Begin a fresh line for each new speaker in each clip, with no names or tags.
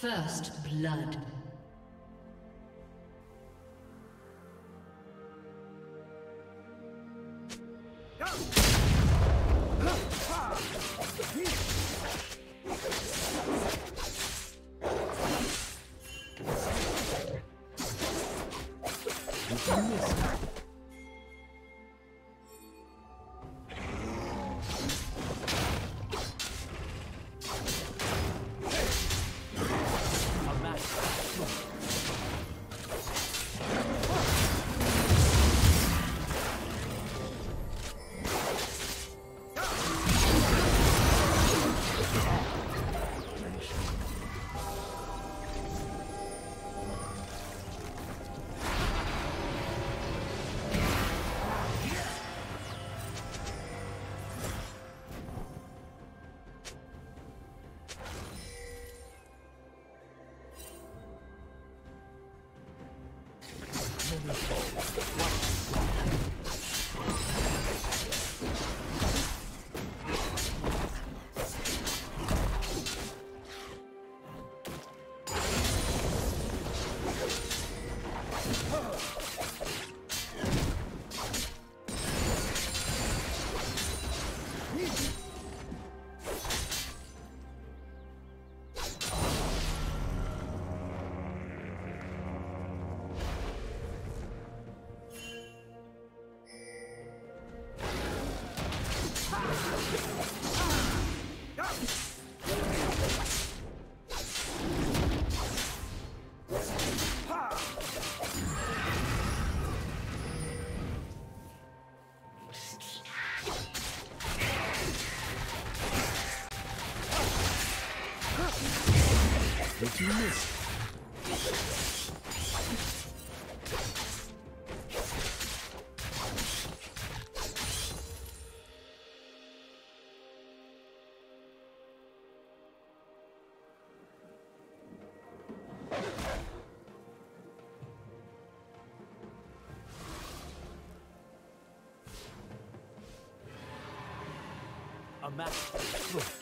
First blood.
A match.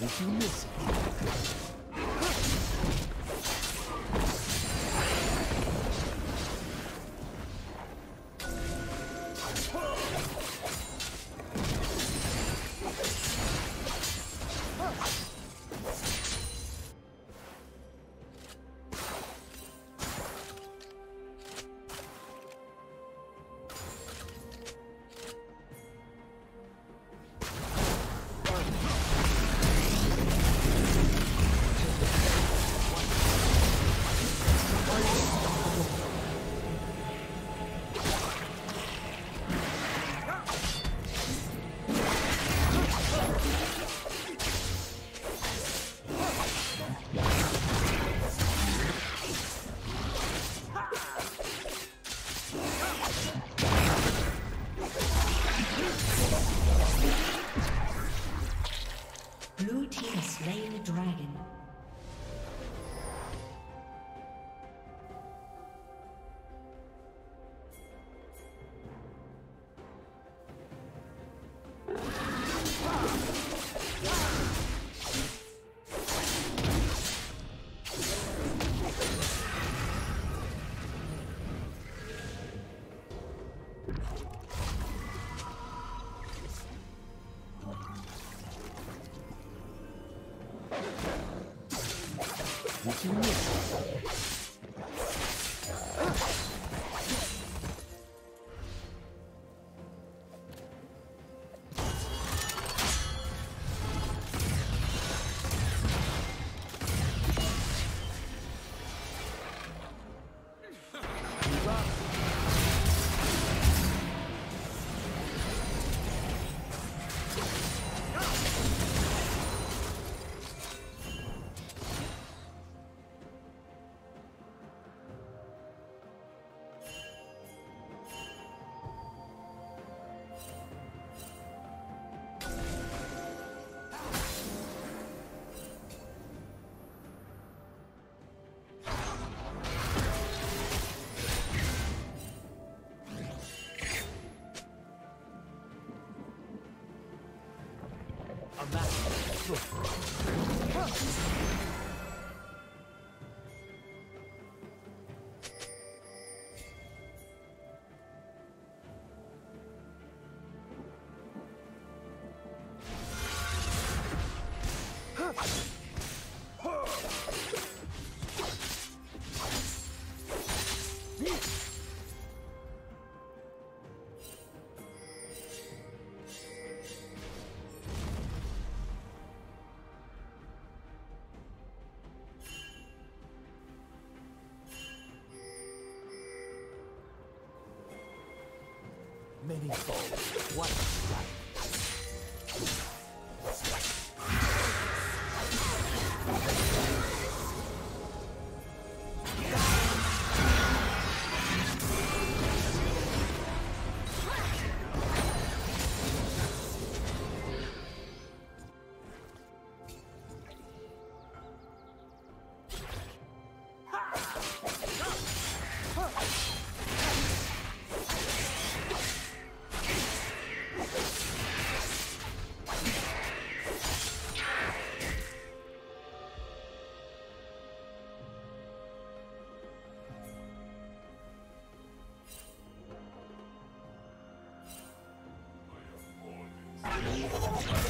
Did you 行くぞ。Many foes. One Okay.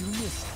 You miss it?